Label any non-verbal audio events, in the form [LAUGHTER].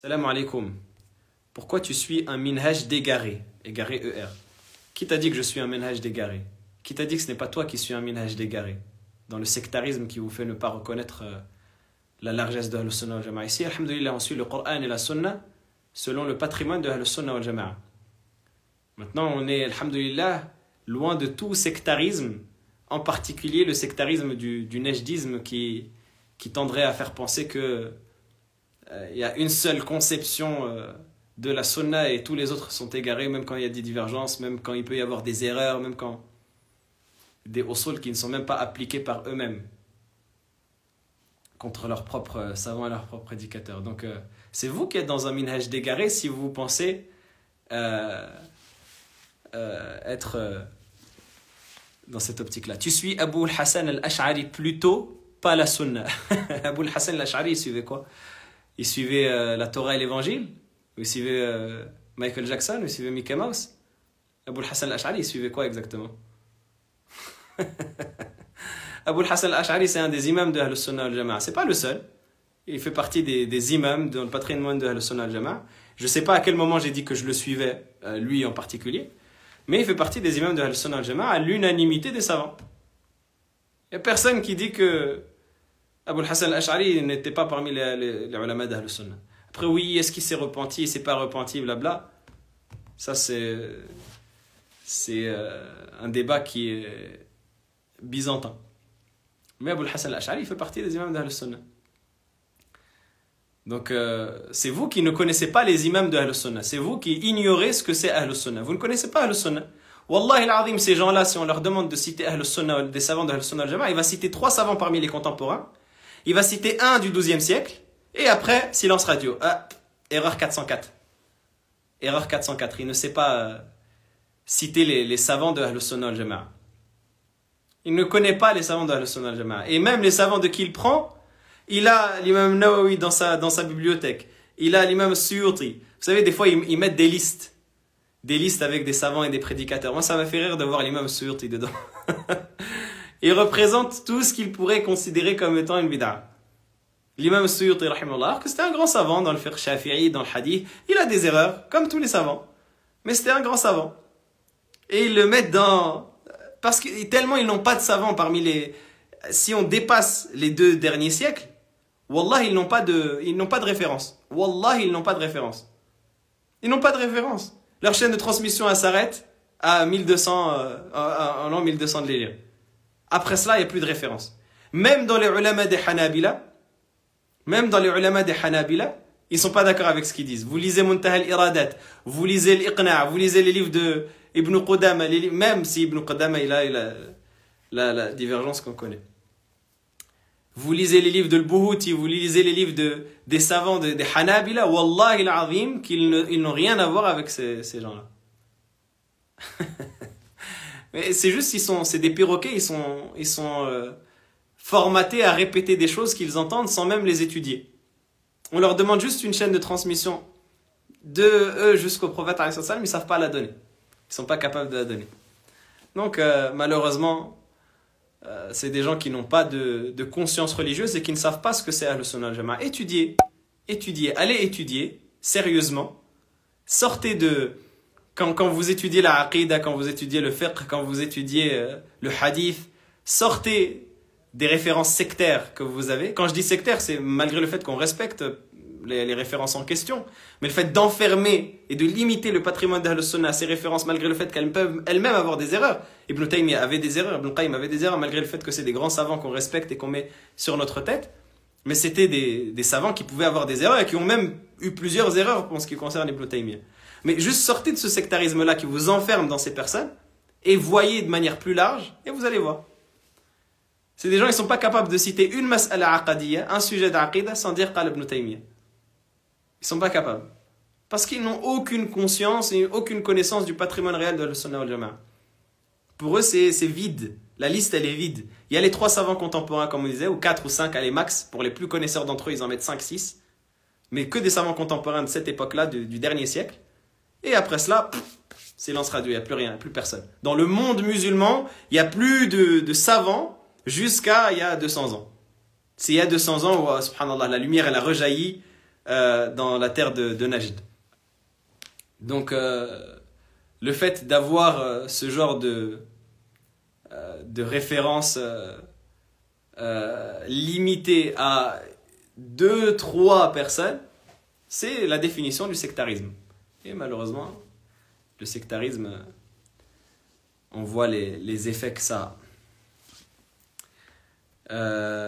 Salam alaikum. Pourquoi tu suis un minhaj d'égaré Égaré ER. Qui t'a dit que je suis un minhaj d'égaré? Qui t'a dit que ce n'est pas toi qui suis un minhaj d'égaré? Dans le sectarisme qui vous fait ne pas reconnaître euh, la largesse de Ahl-Sunnah wal Jama'a. Ici, alhamdulillah, on suit le Coran et la Sunna selon le patrimoine de Ahl-Sunnah wal Jama'a. Maintenant, on est, alhamdulillah, loin de tout sectarisme, en particulier le sectarisme du, du nejdisme qui, qui tendrait à faire penser que il y a une seule conception euh, de la sunna et tous les autres sont égarés, même quand il y a des divergences, même quand il peut y avoir des erreurs, même quand des usul qui ne sont même pas appliqués par eux-mêmes contre leurs propres savants et leurs propres prédicateurs. Donc euh, c'est vous qui êtes dans un minhaj d'égaré si vous pensez euh, euh, être euh, dans cette optique-là. Tu suis Abu al-Hassan al-Ash'ari plutôt, pas la sunna. [LAUGHS] Abu al-Hassan al-Ash'ari, il quoi? Il suivait euh, la Torah et l'Évangile, ou il suivait euh, Michael Jackson, ou il suivait Mickey Mouse. Abu Hassan al-Ash'ari, il suivait quoi exactement? [LAUGHS] Abu Hassan al-Ash'ari, c'est un des imams de Ahl-Sunnah al-Jama'a. C'est pas le seul. Il fait partie des, imams dans le patrimoine de Ahl-Sunnah al-Jama'a. Je sais pas à quel moment j'ai dit que je le suivais, euh, lui en particulier, mais il fait partie des imams de Ahl-Sunnah al-Jama'a à l'unanimité des savants. Il n'y a personne qui dit que Abu Hassan al-Ash'ari n'était pas parmi les, les, les ulama d'Ahl Sunnah. Après, oui, est-ce qu'il s'est repenti, il s'est pas repenti, blabla. Ça, c'est, c'est euh, un débat qui est byzantin. Mais Abu Hassan al-Ash'ari fait partie des imams d'Ahl Sunnah. Donc, euh, c'est vous qui ne connaissez pas les imams d'Ahl Sunnah. C'est vous qui ignorez ce que c'est Ahl Sunnah. Vous ne connaissez pas Ahl Sunnah. Wallahi al ces gens-là, si on leur demande de citer Ahl Sunnah, des savants d'Ahl Sunnah al-Jama'a, il va citer trois savants parmi les contemporains il va citer un du XIIe siècle, et après, silence radio. Ah, erreur 404. Erreur 404. Il ne sait pas euh, citer les, savants de Ahl-Sunnah al-Jama'a. Il ne connaît pas les savants de Ahl-Sunnah al-Jama'a. Et même les savants de qui il prend, il a l'imam Nawawi dans sa, dans sa bibliothèque. Il a l'imam Suyuti. Vous savez, des fois, ils, ils, mettent des listes. Des listes avec des savants et des prédicateurs. Moi, ça m'a fait rire de voir l'imam Suyuti dedans. [LAUGHS] il représente tout ce qu'il pourrait considérer comme étant une bid'a. L'imam Suyuti, que c'était un grand savant dans le fiqh shafi'i, dans le hadith, il a des erreurs, comme tous les savants. Mais c'était un grand savant. Et ils le mettent dans... Parce que tellement ils n'ont pas de savants parmi les... Si on dépasse les deux derniers siècles, Wallah, ils n'ont pas de, ils n'ont pas de référence. Wallah, ils n'ont pas de référence. Ils n'ont pas de référence. Leur chaîne de transmission, s'arrête à 1200, euh, en l'an 1200 de l'Égypte. Après cela, il n'y a plus de référence. Même dans les ulama des Hanabila, même dans les ulama des Hanabila, ils ne sont pas d'accord avec ce qu'ils disent. Vous lisez Muntaha al-Iradat, vous lisez l'Iqna', vous lisez les livres de Ibn Qudama, même si Ibn Qudama il a, il la, la divergence qu'on connaît. Vous lisez les livres de Al-Buhuti, vous lisez les livres de, des savants de, des Hanabila, Wallahi al-Azim, qu'ils n'ont rien à voir avec ces gens-là. [LAUGHS] Mais c'est juste, ils sont, c'est des perroquets, ils sont, ils sont euh, formatés à répéter des choses qu'ils entendent sans même les étudier. On leur demande juste une chaîne de transmission de eux jusqu'au prophète, mais ils ne savent pas la donner. Ils ne sont pas capables de la donner. Donc, euh, malheureusement, euh, c'est des gens qui n'ont pas de, conscience religieuse et qui ne savent pas ce que c'est Ahl-Sunnah al-Jama'a. Étudiez, étudiez, allez étudier, sérieusement. Sortez de, quand, vous étudiez la aqidah, quand vous étudiez le fiqh, quand vous étudiez euh, le hadith, sortez des références sectaires que vous avez. Quand je dis sectaire, c'est malgré le fait qu'on respecte les, les, références en question, mais le fait d'enfermer et de limiter le patrimoine d'Ahl Sunnah à ces références malgré le fait qu'elles peuvent elles-mêmes avoir des erreurs. Ibn Taymiyyah avait des erreurs, Ibn Qayyim avait des erreurs malgré le fait que c'est des grands savants qu'on respecte et qu'on met sur notre tête. Mais c'était des, des, savants qui pouvaient avoir des erreurs et qui ont même eu plusieurs erreurs en ce qui concerne Ibn Taymiyyah. Mais juste sortez de ce sectarisme-là qui vous enferme dans ces personnes et voyez de manière plus large et vous allez voir. C'est des gens qui ne sont pas capables de citer une mas'ala aqadiyya, un sujet d'aqidah sans dire qal ibn Taymiyyah. Ils ne sont pas capables. Parce qu'ils n'ont aucune conscience et aucune connaissance du patrimoine réel de al-Sunnah wal Jama'a. Pour eux, c'est vide. La liste, elle est vide. Il y a les trois savants contemporains, comme on disait, ou quatre ou cinq, allez, max. Pour les plus connaisseurs d'entre eux, ils en mettent cinq, six. Mais que des savants contemporains de cette époque-là, du, dernier siècle. Et après cela, silence radio, il n'y a plus rien, plus personne. Dans le monde musulman, il n'y a plus de, savants jusqu'à il y a 200 ans. C'est il y a 200 ans où, subhanallah, la lumière, elle a rejailli euh, dans la terre de, de Najd. Donc, euh, le fait d'avoir euh, ce genre de, euh, de référence euh, limitée à deux, trois personnes, c'est la définition du sectarisme. Et malheureusement, le sectarisme, on voit les, effets que ça a. Euh,